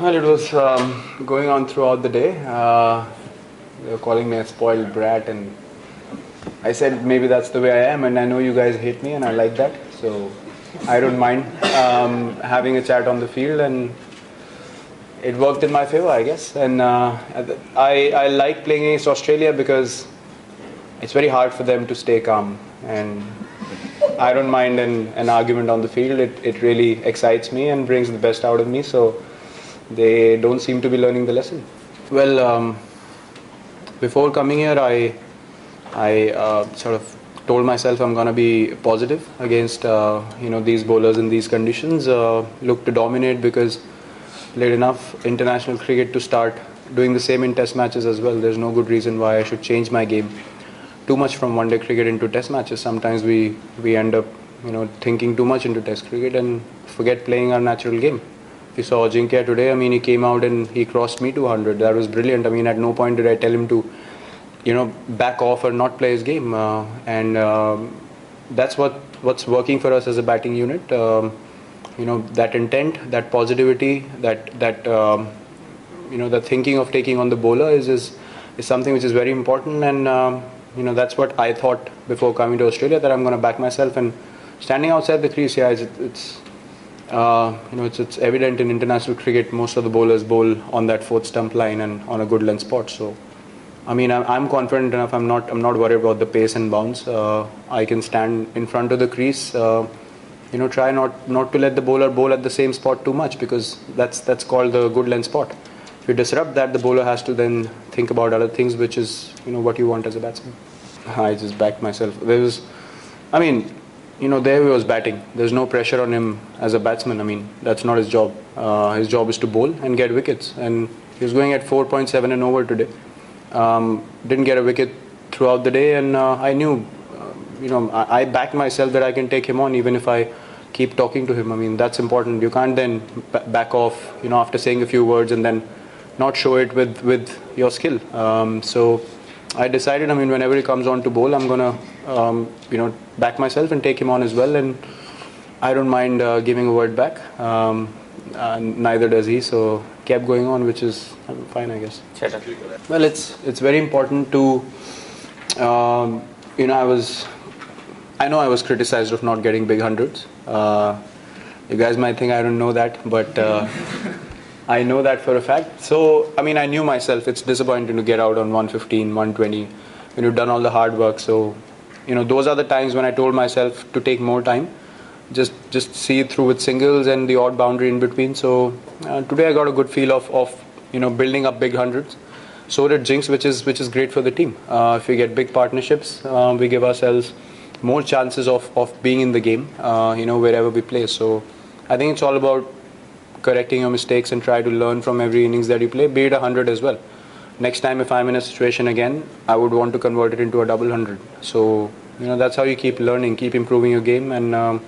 Well, it was um, going on throughout the day. Uh, they were calling me a spoiled brat, and I said maybe that's the way I am, and I know you guys hate me, and I like that, so I don't mind um, having a chat on the field, and it worked in my favor, I guess. And uh, I, I like playing against Australia because it's very hard for them to stay calm, and I don't mind an, an argument on the field. It, it really excites me and brings the best out of me. So they don't seem to be learning the lesson. Well, um, before coming here, I I uh, sort of told myself I'm going to be positive against uh, you know these bowlers in these conditions. Uh, look to dominate because played enough international cricket to start doing the same in test matches as well. There's no good reason why I should change my game too much from one day cricket into test matches. Sometimes we, we end up you know thinking too much into test cricket and forget playing our natural game. You saw Ajinkya today, I mean, he came out and he crossed me 200. That was brilliant. I mean, at no point did I tell him to, you know, back off or not play his game. Uh, and um, that's what what's working for us as a batting unit. Um, you know, that intent, that positivity, that that um, you know, the thinking of taking on the bowler is is, is something which is very important. And um, you know, that's what I thought before coming to Australia that I'm going to back myself and standing outside the crease. Yeah, it's, it's uh, you know, it's, it's evident in international cricket. Most of the bowlers bowl on that fourth stump line and on a good length spot. So, I mean, I'm, I'm confident enough. I'm not. I'm not worried about the pace and bounce. Uh, I can stand in front of the crease. Uh, you know, try not not to let the bowler bowl at the same spot too much because that's that's called the good length spot. If you disrupt that, the bowler has to then think about other things, which is you know what you want as a batsman. I just backed myself. There was, I mean, you know, there he was batting. There's no pressure on him as a batsman. I mean, that's not his job. Uh, his job is to bowl and get wickets. And he was going at 4.7 and over today. Um, didn't get a wicket throughout the day, and uh, I knew, uh, you know, I, I, backed myself that I can take him on even if I keep talking to him. I mean, that's important. You can't then back off, you know, after saying a few words and then not show it with with your skill. Um, so I decided, I mean, whenever he comes on to bowl, I'm gonna, um, you know, back myself and take him on as well, and I don't mind uh, giving a word back. Um, uh, neither does he, so kept going on, which is fine, I guess. Well, it's it's very important to, um, you know, I was, I know I was criticized of not getting big hundreds. Uh, you guys might think I don't know that, but. Uh, I know that for a fact. So, I mean, I knew myself it's disappointing to get out on 115, 120 when you've done all the hard work. So, you know, those are the times when I told myself to take more time. Just just see through with singles and the odd boundary in between. So, uh, today I got a good feel of, of, you know, building up big hundreds. So did Jinx, which is which is great for the team. Uh, if we get big partnerships, uh, we give ourselves more chances of, of being in the game, uh, you know, wherever we play. So, I think it's all about correcting your mistakes and try to learn from every innings that you play, be it a 100 as well. Next time, if I'm in a situation again, I would want to convert it into a double 100. So, you know, that's how you keep learning, keep improving your game. And um,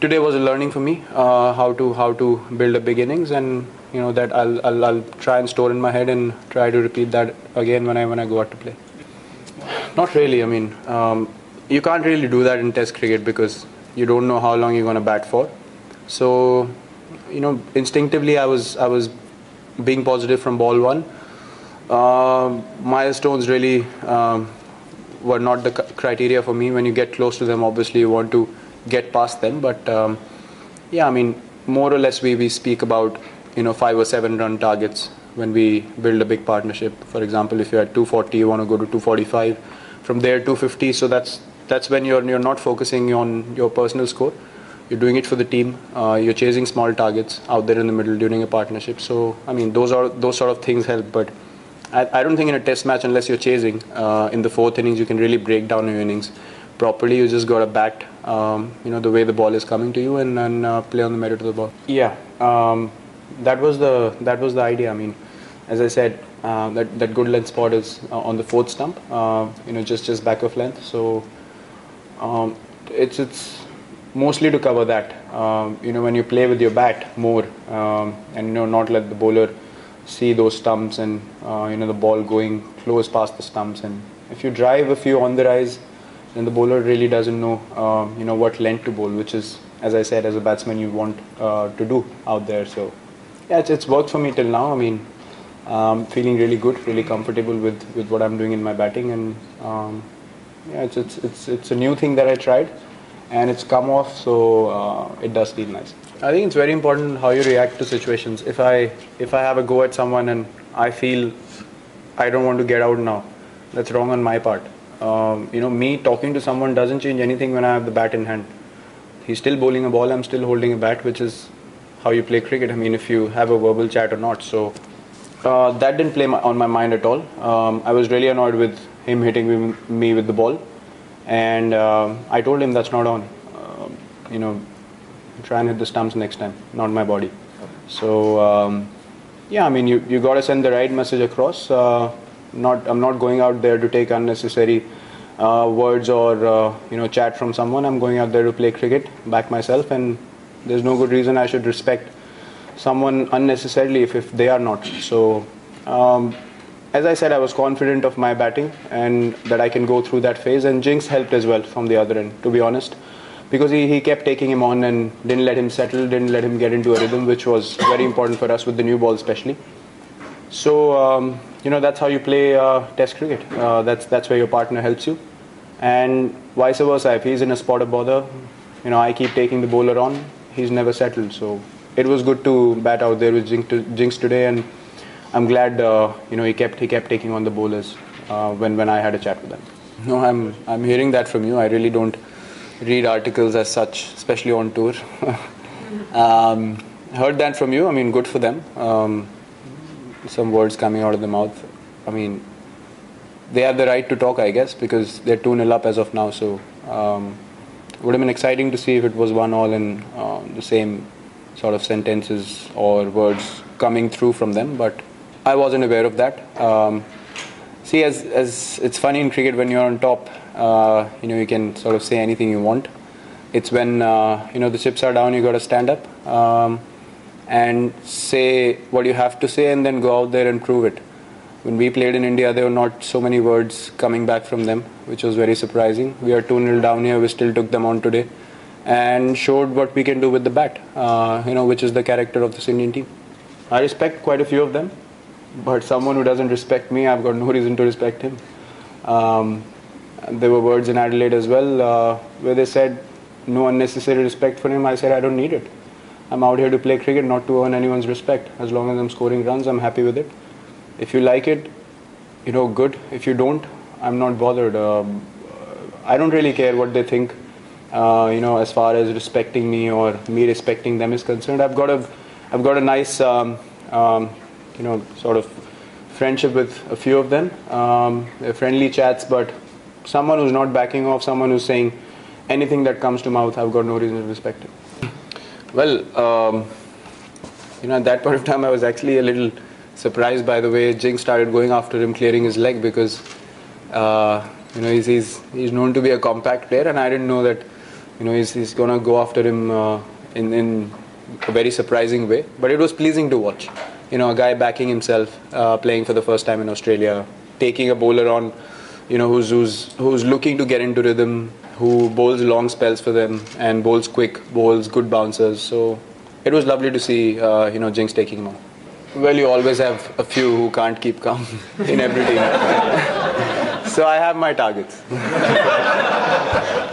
today was a learning for me uh, how to how to build a beginnings, and you know that I'll, I'll, I'll try and store in my head and try to repeat that again when I when I go out to play. Not really. I mean, um, you can't really do that in Test cricket because you don't know how long you're going to bat for. So you know, instinctively I was I was being positive from ball one. Uh, milestones really um, were not the criteria for me. When you get close to them, obviously you want to get past them. But um, yeah, I mean, more or less we, we speak about you know five or seven run targets when we build a big partnership. For example, if you're at 240, you want to go to 245. From there, 250. So that's that's when you're you're not focusing on your personal score you're doing it for the team. Uh, you're chasing small targets out there in the middle during a partnership. So I mean, those are those sort of things help. But I, I don't think in a test match, unless you're chasing uh, in the fourth innings, you can really break down your innings properly. You just got to bat, um, you know, the way the ball is coming to you, and, and uh, play on the merit of the ball. Yeah, um, that was the that was the idea. I mean, as I said, uh, that that good length spot is uh, on the fourth stump. Uh, you know, just just back of length. So um, it's it's mostly to cover that. Um, you know, when you play with your bat more, um, and you know, not let the bowler see those stumps and uh, you know the ball going close past the stumps. And if you drive a few on the rise, then the bowler really doesn't know um, you know what length to bowl, which is, as I said, as a batsman you want uh, to do out there. So yeah, it's, it's worked for me till now. I mean, um, feeling really good, really comfortable with, with what I'm doing in my batting, and um, yeah, it's, it's it's it's a new thing that I tried, and it's come off, so uh, it does feel nice. I think it's very important how you react to situations. If I if I have a go at someone and I feel I don't want to get out now, that's wrong on my part. Um, you know, me talking to someone doesn't change anything when I have the bat in hand. He's still bowling a ball, I'm still holding a bat, which is how you play cricket. I mean, if you have a verbal chat or not. So uh, that didn't play my, on my mind at all. Um, I was really annoyed with him hitting me, with the ball, and uh, I told him that's not on. Uh, you know, try and hit the stumps next time, not my body. So um, yeah, I mean, you you got to send the right message across. Uh, not I'm not going out there to take unnecessary. Uh, words or uh, you know chat from someone. I'm going out there to play cricket, back myself, and there's no good reason I should respect someone unnecessarily if, if they are not. So, um, as I said, I was confident of my batting and that I can go through that phase. And Jinx helped as well from the other end, to be honest, because he, he kept taking him on and didn't let him settle, didn't let him get into a rhythm, which was very important for us with the new ball, especially. So, um, you know, that's how you play uh, Test cricket. Uh, that's that's where your partner helps you, and vice versa. If he's in a spot of bother, you know, I keep taking the bowler on he's never settled. So it was good to bat out there with Jinx today, and I'm glad uh, you know he kept he kept taking on the bowlers uh, when when I had a chat with them. No, I'm I'm hearing that from you. I really don't read articles as such, especially on tour. um, heard that from you. I mean, good for them. Um, some words coming out of the mouth. I mean, they have the right to talk, I guess, because they're 2 0 up as of now. So um, would have been exciting to see if it was one all in uh, the same sort of sentences or words coming through from them, but I wasn't aware of that. Um, see, as as it's funny in cricket when you're on top, uh, you know you can sort of say anything you want. It's when uh, you know the chips are down, you got to stand up um, and say what you have to say, and then go out there and prove it when we played in India, there were not so many words coming back from them, which was very surprising. We are 2 0 down here, we still took them on today and showed what we can do with the bat, uh, you know, which is the character of this Indian team. I respect quite a few of them, but someone who doesn't respect me, I've got no reason to respect him. Um, there were words in Adelaide as well uh, where they said no unnecessary respect for him. I said I don't need it. I'm out here to play cricket, not to earn anyone's respect. As long as I'm scoring runs, I'm happy with it. If you like it, you know, good. If you don't, I'm not bothered. Um, I don't really care what they think. Uh, you know, as far as respecting me or me respecting them is concerned, I've got a, I've got a nice, um, um, you know, sort of friendship with a few of them. Um, friendly chats, but someone who's not backing off, someone who's saying anything that comes to mouth, I've got no reason to respect it. Well, um, you know, at that point of time, I was actually a little surprised by the way Jinx started going after him, clearing his leg because uh, you know he's, he's he's known to be a compact player, and I didn't know that you know he's he's gonna go after him uh, in in a very surprising way. But it was pleasing to watch. You know, a guy backing himself, uh, playing for the first time in Australia, taking a bowler on, you know, who's who's who's looking to get into rhythm, who bowls long spells for them and bowls quick, bowls good bouncers. So it was lovely to see, uh, you know, Jinx taking him on. Well, you always have a few who can't keep calm in every team. so I have my targets.